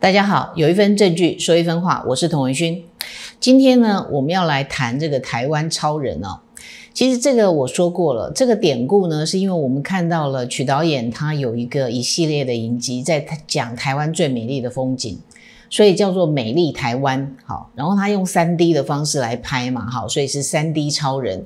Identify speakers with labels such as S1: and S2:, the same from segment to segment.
S1: 大家好，有一份证据说一分话，我是童文勋。今天呢，我们要来谈这个台湾超人哦。其实这个我说过了，这个典故呢，是因为我们看到了曲导演他有一个一系列的影集，在讲台湾最美丽的风景，所以叫做美丽台湾。好，然后他用三 D 的方式来拍嘛，好，所以是三 D 超人。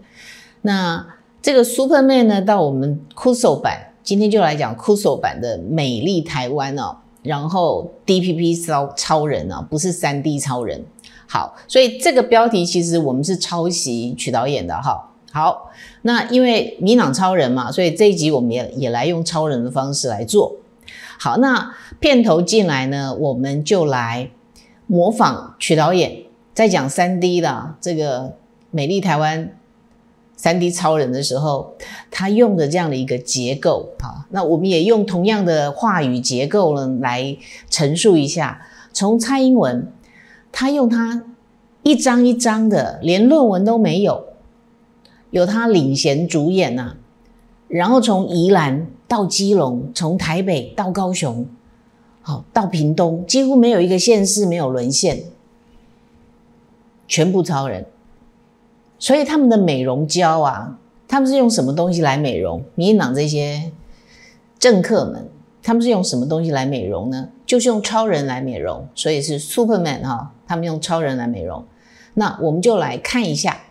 S1: 那这个 Superman 呢，到我们 c u s o 版，今天就来讲 c u s o 版的美丽台湾哦。然后 DPP 超超人啊，不是三 D 超人。好，所以这个标题其实我们是抄袭曲导演的哈。好，那因为米朗超人嘛，所以这一集我们也也来用超人的方式来做。好，那片头进来呢，我们就来模仿曲导演在讲三 D 的这个美丽台湾。三 D 超人的时候，他用的这样的一个结构啊，那我们也用同样的话语结构呢来陈述一下。从蔡英文，他用他一张一张的，连论文都没有，有他领衔主演呐。然后从宜兰到基隆，从台北到高雄，好到屏东，几乎没有一个县市没有沦陷，全部超人。所以他们的美容胶啊，他们是用什么东西来美容？民进党这些政客们，他们是用什么东西来美容呢？就是用超人来美容，所以是 Superman 哈，他们用超人来美容。那我们就来看一下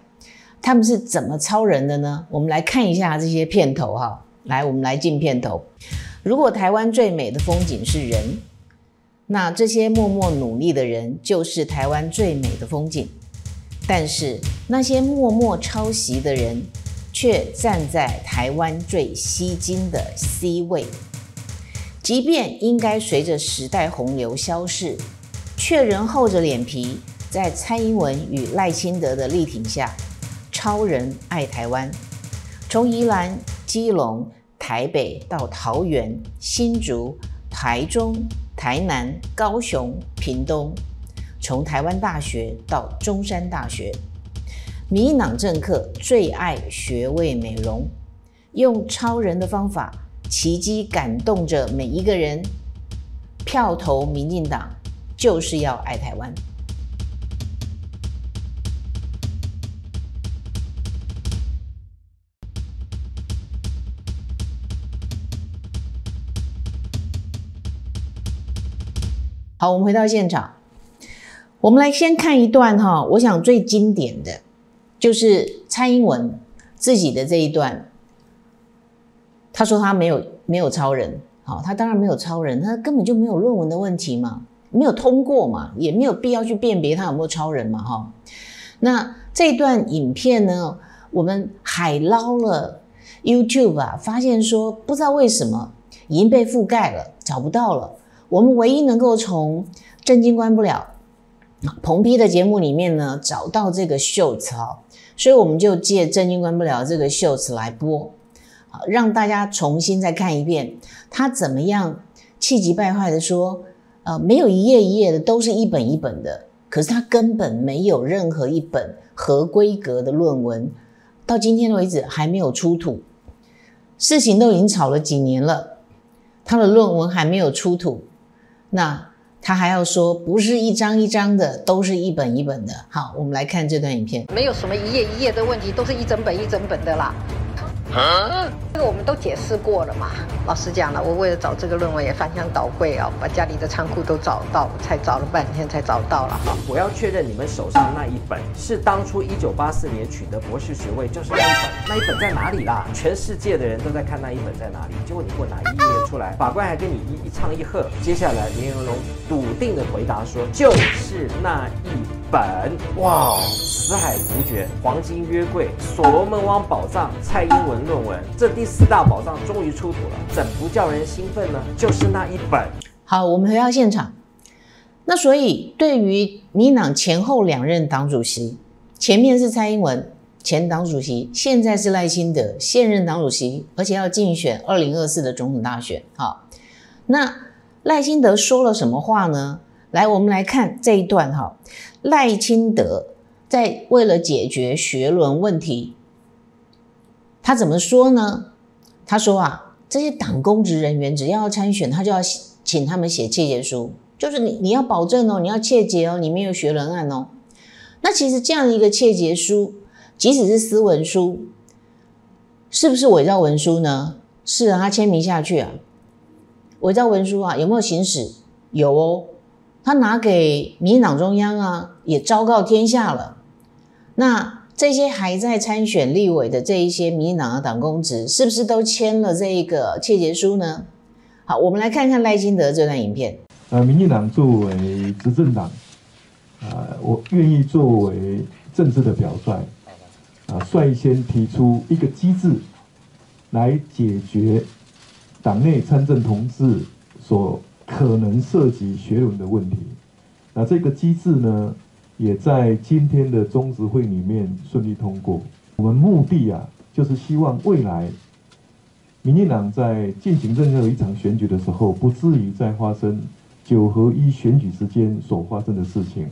S1: 他们是怎么超人的呢？我们来看一下这些片头哈，来，我们来进片头。如果台湾最美的风景是人，那这些默默努力的人就是台湾最美的风景。但是那些默默抄袭的人，却站在台湾最吸睛的 C 位。即便应该随着时代洪流消逝，却仍厚着脸皮，在蔡英文与赖清德的力挺下，超人爱台湾。从宜兰、基隆、台北到桃园、新竹、台中、台南、高雄、屏东。从台湾大学到中山大学，民党政客最爱学位美容，用超人的方法，奇迹感动着每一个人。票投民进党就是要爱台湾。好，我们回到现场。我们来先看一段哈，我想最经典的就是蔡英文自己的这一段。他说他没有没有超人，好，他当然没有超人，他根本就没有论文的问题嘛，没有通过嘛，也没有必要去辨别他有没有超人嘛，哈。那这段影片呢，我们海捞了 YouTube 啊，发现说不知道为什么已经被覆盖了，找不到了。我们唯一能够从震惊关不了。彭批的节目里面呢，找到这个秀词哈，所以我们就借震惊关不了这个秀词来播，好让大家重新再看一遍，他怎么样气急败坏的说，呃，没有一页一页的，都是一本一本的，可是他根本没有任何一本合规格的论文，到今天为止还没有出土，事情都已经吵了几年了，他的论文还没有出土，那。他还要说，不是一张一张的，都是一本一本的。好，我们来看这段影片，
S2: 没有什么一页一页的问题，都是一整本一整本的啦。这个我们都解释过了嘛。老实讲了，我为了找这个论文也翻箱倒柜啊，把家里的仓库都找到，才找了半天才找到了。
S3: 我要确认你们手上那一本是当初一九八四年取得博士学位，就是那一本。那一本在哪里啦？全世界的人都在看那一本在哪里。结果你给我拿一页出来，法官还跟你一一唱一和。接下来林荣龙笃定的回答说，就是那一本。哇，死海独绝，黄金约柜，所罗门王宝藏，蔡英文。论文，这第四大宝藏终于出土了，怎不叫人兴奋呢？就是那一本。
S1: 好，我们回到现场。那所以，对于民党前后两任党主席，前面是蔡英文前党主席，现在是赖清德现任党主席，而且要竞选二零二四的总统大选。好，那赖清德说了什么话呢？来，我们来看这一段。哈，赖清德在为了解决学伦问题。他怎么说呢？他说啊，这些党公职人员只要参选，他就要请他们写切结书，就是你你要保证哦，你要切结哦，你没有学人案哦。那其实这样一个切结书，即使是私文书，是不是伪造文书呢？是啊，他签名下去啊，伪造文书啊，有没有行使？有哦，他拿给民进党中央啊，也昭告天下了。那这些还在参选立委的这一些民进党的党公职，是不是都签了这一个切结书呢？好，我们来看看赖金德这段影片。
S4: 呃，民进党作为执政党，啊，我愿意作为政治的表率，啊，率先提出一个机制。来解决党内参政同志所可能涉及学伦的问题。那这个机制呢，也在今天的中执会里面顺利通过。我们目的啊，就是希望未来民进党在进行任何一场选举的时候，不至于再发生九合一选举之间所发生的事情，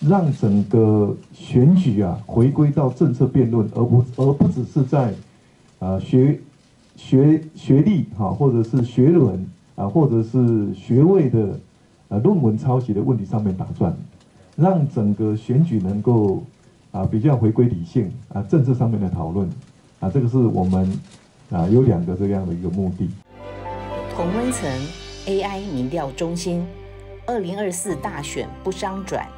S4: 让整个选举啊回归到政策辩论，而不而不只是在啊学。学学历哈，或者是学伦啊，或者是学位的呃论文抄袭的问题上面打转，让整个选举能够啊比较回归理性啊政治上面的讨论啊，这个是我们啊有两个这样的一个目的。
S1: 同温层 AI 民调中心，二零二四大选不商转，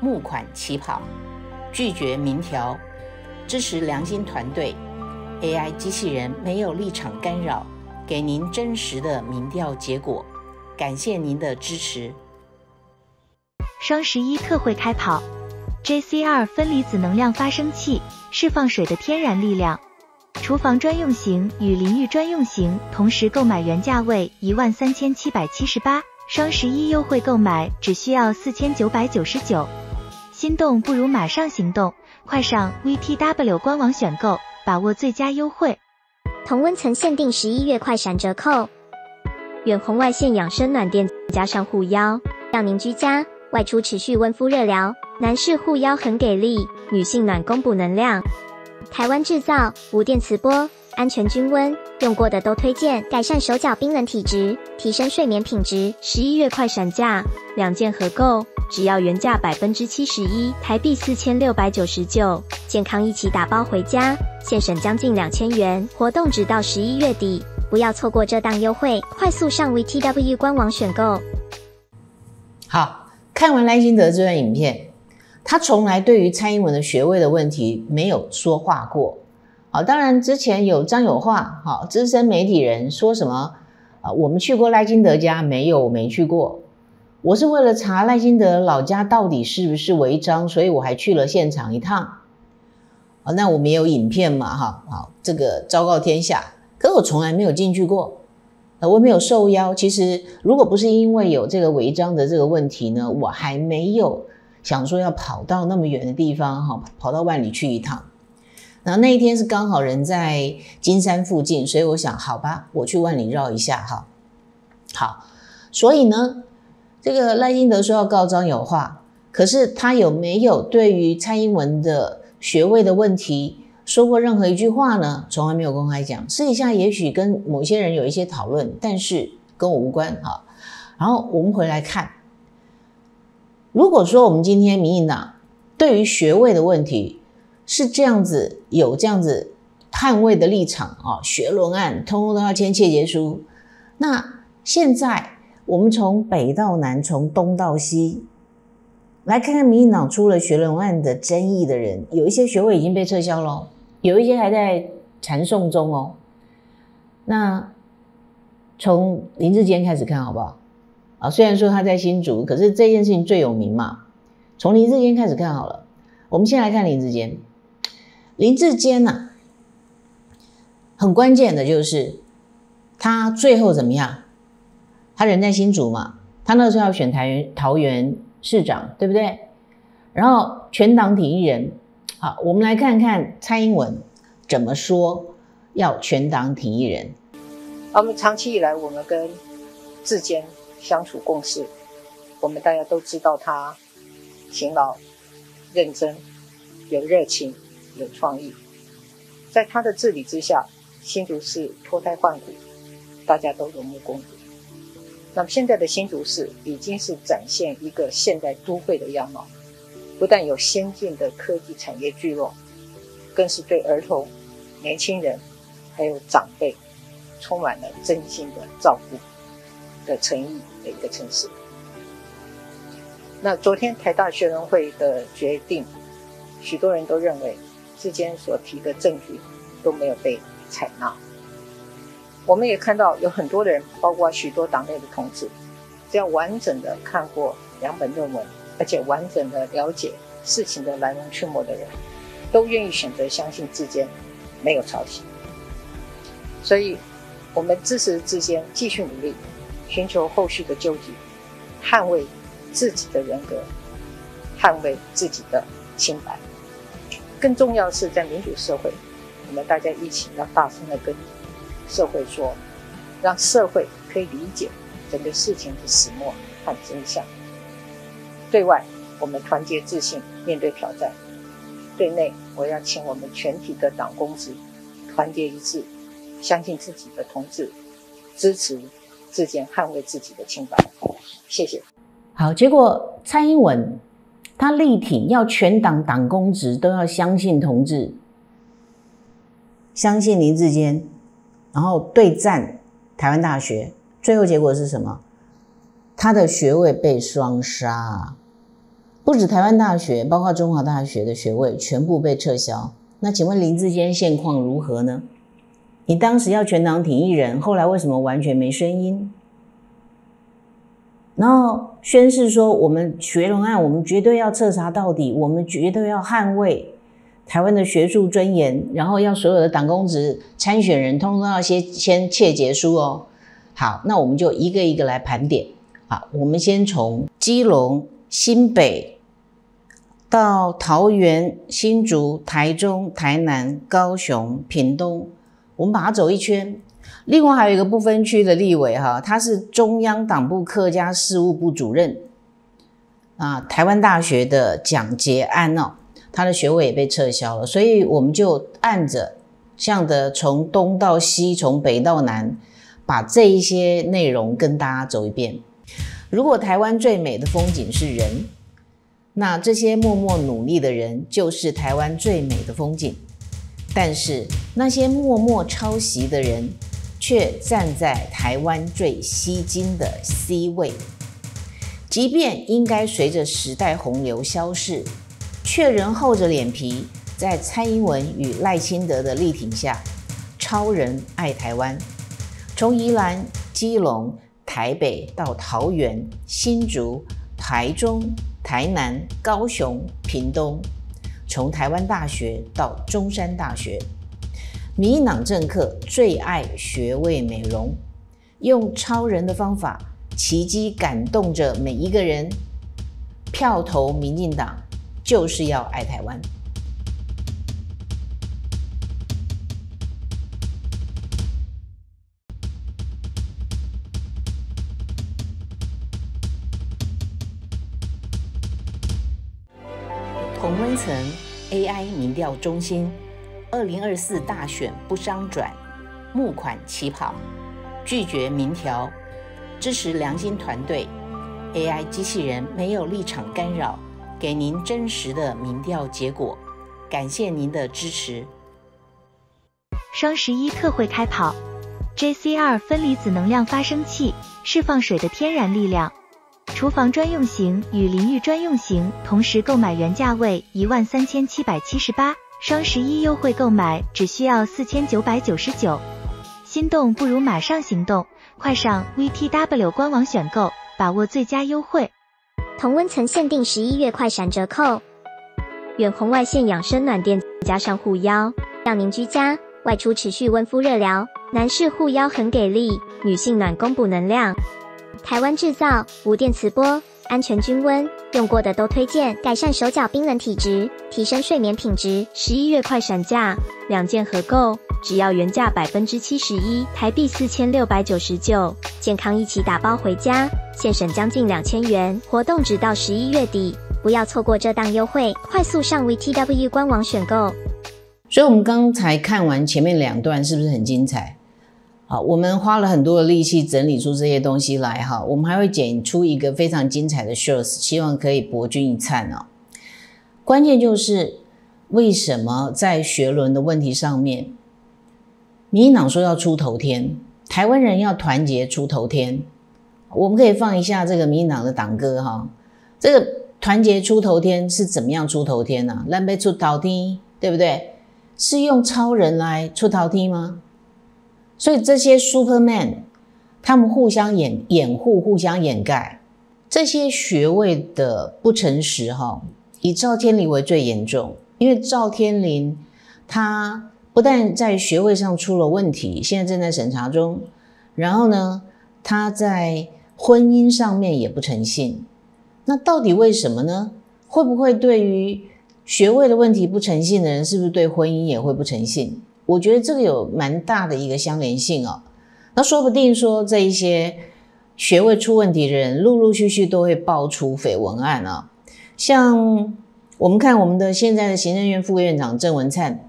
S1: 募款起跑，拒绝民调，支持良心团队。AI 机器人没有立场干扰，给您真实的民调结果。感谢您的支持。
S5: 双十一特惠开跑，JCR 分离子能量发生器释放水的天然力量，厨房专用型与淋浴专用型同时购买原价位一万三千七百七十八，双十一优惠购买只需要四千九百九十九。心动不如马上行动，快上 VTW 官网选购。把握最佳优惠，
S6: 同温层限定十一月快闪折扣，远红外线养生暖垫加上护腰，让您居家外出持续温敷热疗。男士护腰很给力，女性暖宫补能量。台湾制造，无电磁波，安全均温，用过的都推荐。改善手脚冰冷体质，提升睡眠品质。十一月快闪价，两件合购。只要原价百分之七十一，台币四千六百九十九，健康一起打包回家，现省将近两千元。活动直到十一月底，不要错过这档优惠，快速上 VTW 官网选购。
S1: 好看完赖金德这段影片，他从来对于蔡英文的学位的问题没有说话过。好，当然之前有张友化，好资深媒体人说什么啊？我们去过赖金德家没有？我没去过。我是为了查赖金德老家到底是不是违章，所以我还去了现场一趟。啊，那我们有影片嘛？哈，好，这个昭告天下。可我从来没有进去过，我没有受邀。其实如果不是因为有这个违章的这个问题呢，我还没有想说要跑到那么远的地方，哈，跑到万里去一趟。然后那一天是刚好人在金山附近，所以我想，好吧，我去万里绕一下，哈。好，所以呢。这个赖清德说要告张有话，可是他有没有对于蔡英文的学位的问题说过任何一句话呢？从来没有公开讲，私底下也许跟某些人有一些讨论，但是跟我无关哈。然后我们回来看，如果说我们今天民进党对于学位的问题是这样子有这样子捍卫的立场啊，学伦案通通都要签切结书，那现在。我们从北到南，从东到西，来看看民进党出了学伦案的争议的人，有一些学位已经被撤销了，有一些还在传送中哦。那从林志坚开始看好不好？啊，虽然说他在新竹，可是这件事情最有名嘛。从林志坚开始看好了。我们先来看林志坚，林志坚呐，很关键的就是他最后怎么样？他人在新竹嘛，他那时候要选台园桃园市长，对不对？然后全党体一人，好，我们来看看蔡英文怎么说要全党体一人。
S2: 我们长期以来，我们跟志坚相处共事，我们大家都知道他勤劳、认真、有热情、有创意，在他的治理之下，新竹市脱胎换骨，大家都有目共睹。那么现在的新竹市已经是展现一个现代都会的样貌，不但有先进的科技产业聚落，更是对儿童、年轻人还有长辈充满了真心的照顾的诚意的一个城市。那昨天台大学生会的决定，许多人都认为之间所提的证据都没有被采纳。我们也看到有很多的人，包括许多党内的同志，只要完整的看过两本论文，而且完整的了解事情的来龙去脉的人，都愿意选择相信之间没有抄袭。所以，我们支持之间继续努力，寻求后续的救济，捍卫自己的人格，捍卫自己的清白。更重要的是，在民主社会，我们大家一起要大声的跟。社会说，让社会可以理解整个事情的始末和真相。对外，我们团结自信面对挑战；对内，我要请我们全体的党公职团结一致，相信自己的同志，支持自荐捍卫自己的清白。谢谢。
S1: 好，结果蔡英文他力挺要全党党公职都要相信同志，相信林志坚。然后对战台湾大学，最后结果是什么？他的学位被双杀，不止台湾大学，包括中华大学的学位全部被撤销。那请问林志坚现况如何呢？你当时要全党挺一人，后来为什么完全没声音？然后宣誓说，我们学龙案，我们绝对要彻查到底，我们绝对要捍卫。台湾的学术尊严，然后要所有的党公职参选人，通通要先签切结书哦。好，那我们就一个一个来盘点。好，我们先从基隆、新北到桃园、新竹、台中、台南、高雄、屏东，我们把它走一圈。另外还有一个不分区的立委哈，他是中央党部客家事务部主任啊，台湾大学的蒋捷安哦。他的学位也被撤销了，所以我们就按着这样的从东到西，从北到南，把这一些内容跟大家走一遍。如果台湾最美的风景是人，那这些默默努力的人就是台湾最美的风景。但是那些默默抄袭的人，却站在台湾最吸睛的 C 位。即便应该随着时代洪流消逝。却仍厚着脸皮，在蔡英文与赖清德的力挺下，超人爱台湾。从宜兰、基隆、台北到桃园、新竹、台中、台南、高雄、屏东，从台湾大学到中山大学，民党政客最爱学位美容，用超人的方法，奇迹感动着每一个人，票投民进党。就是要爱台湾。同温层 AI 民调中心，二零二四大选不商转，募款起跑，拒绝民调，支持良心团队，AI 机器人没有立场干扰。给您真实的民调结果，感谢您的支持。
S5: 双十一特惠开跑，JCR 分离子能量发生器释放水的天然力量，厨房专用型与淋浴专用型同时购买原价为一万三千七百七十八，双十一优惠购买只需要四千九百九十九。心动不如马上行动，快上 VTW 官网选购，把握最佳优惠。
S6: 同温层限定十一月快闪折扣，远红外线养生暖垫加上护腰，让您居家外出持续温敷热疗。男士护腰很给力，女性暖宫补能量。台湾制造，无电磁波，安全均温，用过的都推荐。改善手脚冰冷体质，提升睡眠品质。十一月快闪价，两件合购。只要原价百分之七十一，台币四千六百九十九，健康一起打包回家，现省将近两千元。活动直到十一月底，不要错过这档优惠，快速上 VTW 官网选购。
S1: 所以，我们刚才看完前面两段，是不是很精彩？好，我们花了很多的力气整理出这些东西来哈，我们还会剪出一个非常精彩的 shows，希望可以博君一粲哦。关键就是为什么在学伦的问题上面，民进党说要出头天，台湾人要团结出头天，我们可以放一下这个民进党的党歌哈，这个团结出头天是怎么样出头天呢？南北出头天，对不对？是用超人来出头天吗？所以这些 Superman，他们互相掩掩护、互相掩盖，这些学位的不诚实哈，以赵天麟为最严重，因为赵天麟他不但在学位上出了问题，现在正在审查中，然后呢，他在婚姻上面也不诚信，那到底为什么呢？会不会对于学位的问题不诚信的人，是不是对婚姻也会不诚信？我觉得这个有蛮大的一个相连性哦，那说不定说这一些学位出问题的人，陆陆续续都会爆出绯闻案啊。像我们看我们的现在的行政院副院长郑文灿，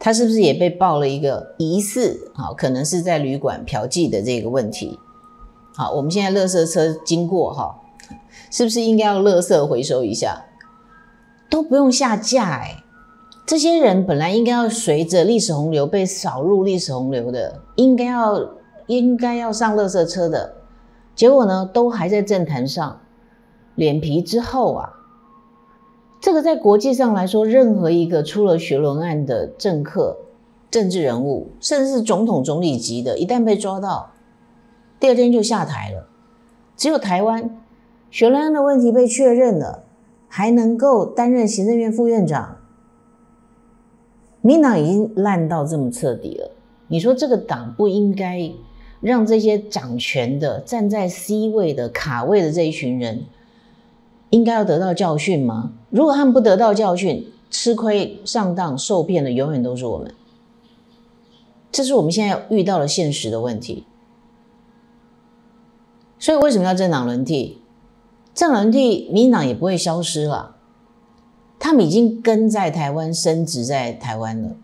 S1: 他是不是也被爆了一个疑似啊，可能是在旅馆嫖妓的这个问题？好，我们现在垃圾车经过哈，是不是应该要垃圾回收一下？都不用下架哎。这些人本来应该要随着历史洪流被扫入历史洪流的，应该要应该要上垃圾车的，结果呢，都还在政坛上，脸皮之厚啊！这个在国际上来说，任何一个出了学伦案的政客、政治人物，甚至是总统、总理级的，一旦被抓到，第二天就下台了。只有台湾学伦案的问题被确认了，还能够担任行政院副院长。民党已经烂到这么彻底了，你说这个党不应该让这些掌权的、站在 C 位的、卡位的这一群人，应该要得到教训吗？如果他们不得到教训，吃亏上当受骗的永远都是我们。这是我们现在遇到了现实的问题。所以为什么要政党轮替？政党轮替，民党也不会消失了。他们已经跟在台湾，升值在台湾了，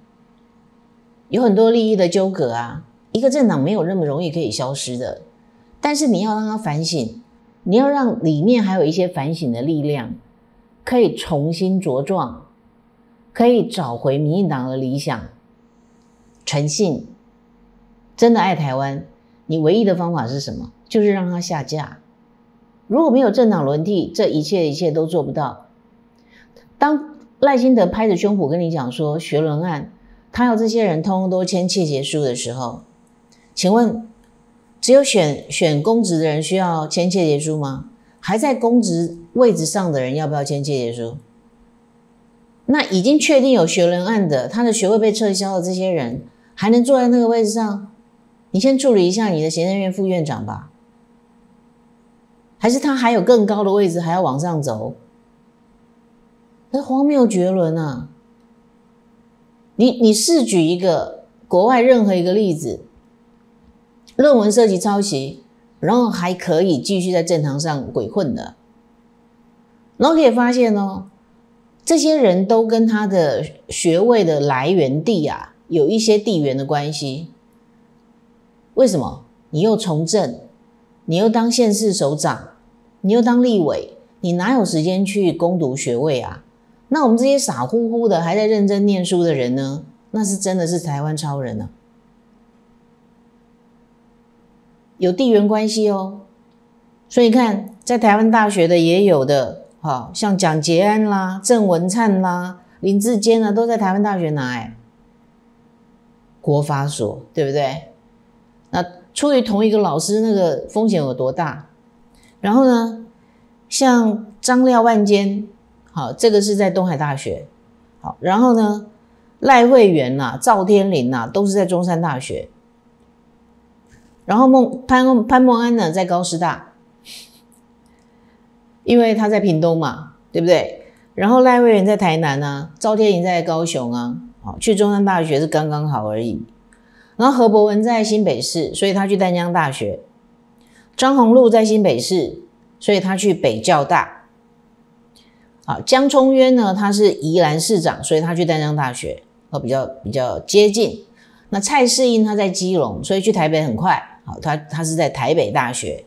S1: 有很多利益的纠葛啊。一个政党没有那么容易可以消失的，但是你要让他反省，你要让里面还有一些反省的力量，可以重新茁壮，可以找回民进党的理想、诚信，真的爱台湾。你唯一的方法是什么？就是让他下架。如果没有政党轮替，这一切一切都做不到。当赖清德拍着胸脯跟你讲说学伦案，他要这些人通通都签切结书的时候，请问只有选选公职的人需要签切结书吗？还在公职位置上的人要不要签切结书？那已经确定有学伦案的，他的学位被撤销的这些人，还能坐在那个位置上？你先处理一下你的行政院副院长吧，还是他还有更高的位置还要往上走？那荒谬绝伦啊！你你试举一个国外任何一个例子，论文涉及抄袭，然后还可以继续在政堂上鬼混的，然后可以发现哦，这些人都跟他的学位的来源地啊有一些地缘的关系。为什么？你又从政，你又当县市首长，你又当立委，你哪有时间去攻读学位啊？那我们这些傻乎乎的还在认真念书的人呢？那是真的是台湾超人呢，有地缘关系哦。所以你看，在台湾大学的也有的，好像蒋捷安啦、郑文灿啦、林志坚啊，都在台湾大学拿哎，国法所对不对？那出于同一个老师，那个风险有多大？然后呢，像张廖万坚。好，这个是在东海大学。好，然后呢，赖慧媛呐、赵天林呐，都是在中山大学。然后孟潘潘孟安呢，在高师大，因为他在屏东嘛，对不对？然后赖慧媛在台南啊，赵天林在高雄啊，好，去中山大学是刚刚好而已。然后何伯文在新北市，所以他去淡江大学。张宏禄在新北市，所以他去北教大。好，江聪渊呢？他是宜兰市长，所以他去淡江大学，哦，比较比较接近。那蔡世英他在基隆，所以去台北很快。好，他他是在台北大学，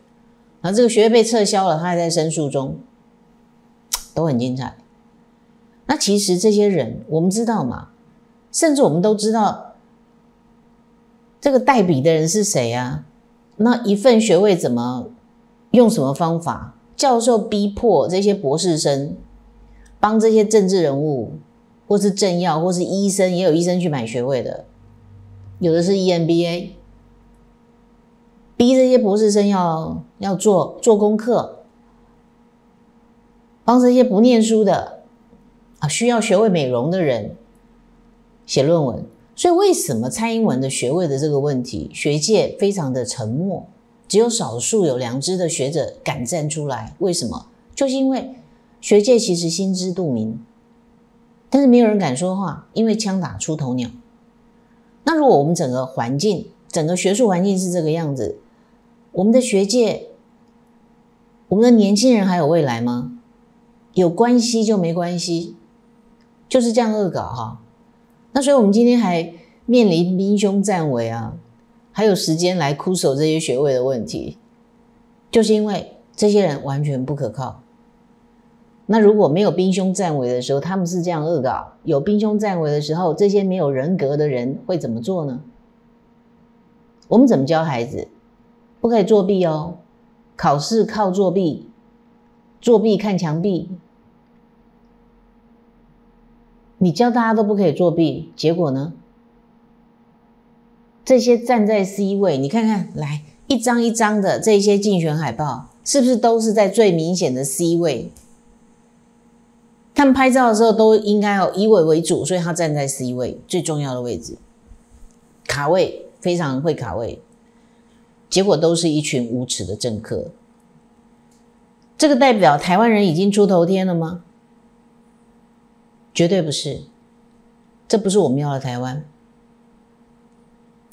S1: 然后这个学位被撤销了，他还在申诉中，都很精彩。那其实这些人我们知道嘛，甚至我们都知道这个代笔的人是谁啊？那一份学位怎么用什么方法？教授逼迫这些博士生帮这些政治人物，或是政要，或是医生，也有医生去买学位的，有的是 EMBA，逼这些博士生要要做做功课，帮这些不念书的啊，需要学位美容的人写论文。所以，为什么蔡英文的学位的这个问题，学界非常的沉默？只有少数有良知的学者敢站出来，为什么？就是因为学界其实心知肚明，但是没有人敢说话，因为枪打出头鸟。那如果我们整个环境、整个学术环境是这个样子，我们的学界、我们的年轻人还有未来吗？有关系就没关系，就是这样恶搞哈。那所以我们今天还面临兵凶战危啊。还有时间来哭守这些学位的问题，就是因为这些人完全不可靠。那如果没有兵凶战危的时候，他们是这样恶搞；有兵凶战危的时候，这些没有人格的人会怎么做呢？我们怎么教孩子？不可以作弊哦，考试靠作弊，作弊看墙壁。你教大家都不可以作弊，结果呢？这些站在 C 位，你看看，来一张一张的这些竞选海报，是不是都是在最明显的 C 位？他们拍照的时候都应该要以我为主，所以他站在 C 位最重要的位置，卡位非常会卡位。结果都是一群无耻的政客。这个代表台湾人已经出头天了吗？绝对不是，这不是我们要的台湾。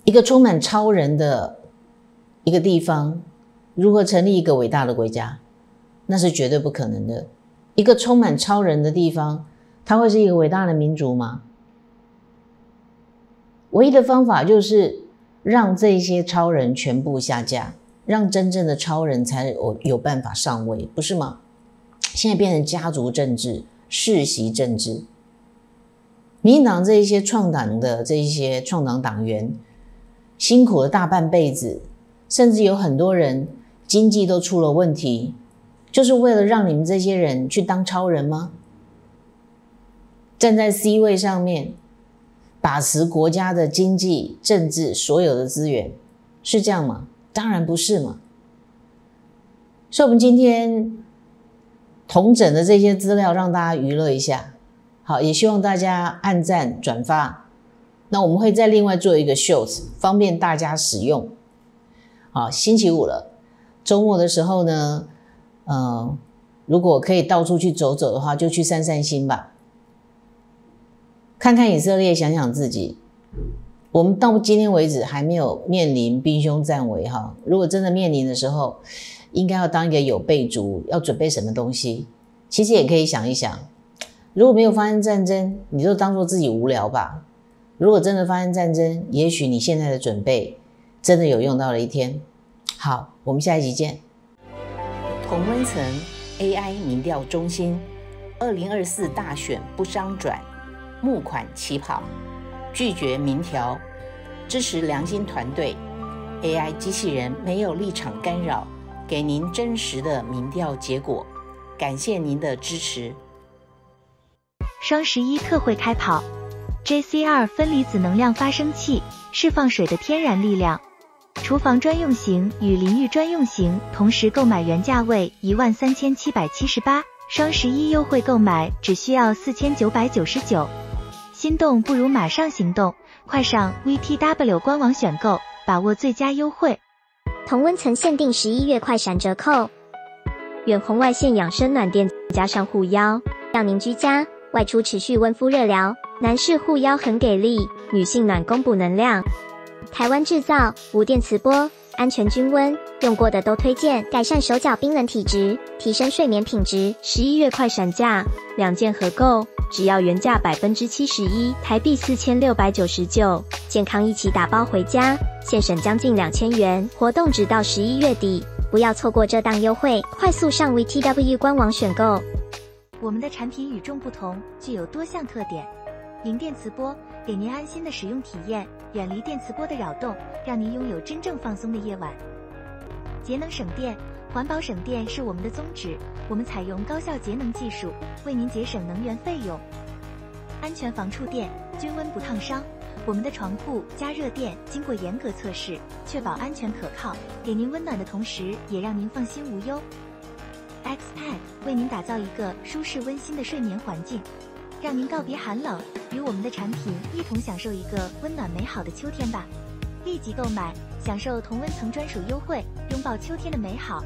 S1: 一个充满超人的一个地方，如何成立一个伟大的国家？那是绝对不可能的。一个充满超人的地方，它会是一个伟大的民族吗？唯一的方法就是让这些超人全部下架，让真正的超人才有有办法上位，不是吗？现在变成家族政治、世袭政治，民进党这一些创党的这一些创党党员。辛苦了大半辈子，甚至有很多人经济都出了问题，就是为了让你们这些人去当超人吗？站在 C 位上面，把持国家的经济、政治所有的资源，是这样吗？当然不是嘛。所以，我们今天同整的这些资料，让大家娱乐一下。好，也希望大家按赞转发。那我们会再另外做一个 show，方便大家使用。好，星期五了，周末的时候呢，嗯，如果可以到处去走走的话，就去散散心吧，看看以色列，想想自己。我们到今天为止还没有面临兵凶战危哈，如果真的面临的时候，应该要当一个有备族，要准备什么东西？其实也可以想一想，如果没有发生战争，你就当做自己无聊吧。如果真的发生战争，也许你现在的准备真的有用到了一天。好，我们下一集见。同温层 AI 民调中心，二零二四大选不商转，募款起跑，拒绝民调，支持良心团队，AI 机器人没有立场干扰，给您真实的民调结果。感谢您的支持。
S5: 双十一特惠开跑。JCR 分离子能量发生器释放水的天然力量，厨房专用型与淋浴专用型同时购买原价为一万三千七百七十八，双十一优惠购买只需要四千九百九十九。心动不如马上行动，快上 VTW 官网选购，把握最佳优惠。
S6: 同温层限定十一月快闪折扣，远红外线养生暖垫加上护腰，让您居家外出持续温敷热疗。男士护腰很给力，女性暖宫补能量。台湾制造，无电磁波，安全均温，用过的都推荐，改善手脚冰冷体质，提升睡眠品质。十一月快闪价，两件合购只要原价百分之七十一，台币四千六百九十九，健康一起打包回家，现省将近两千元。活动直到十一月底，不要错过这档优惠，快速上 VTW 官网选购。
S5: 我们的产品与众不同，具有多项特点。零电磁波给您安心的使用体验，远离电磁波的扰动，让您拥有真正放松的夜晚。节能省电，环保省电是我们的宗旨。我们采用高效节能技术，为您节省能源费用。安全防触电，均温不烫伤。我们的床铺加热垫经过严格测试，确保安全可靠，给您温暖的同时，也让您放心无忧。XPAD 为您打造一个舒适温馨的睡眠环境。让您告别寒冷，与我们的产品一同享受一个温暖美好的秋天吧！立即购买，享受同温层专属优惠，拥抱秋天的美好。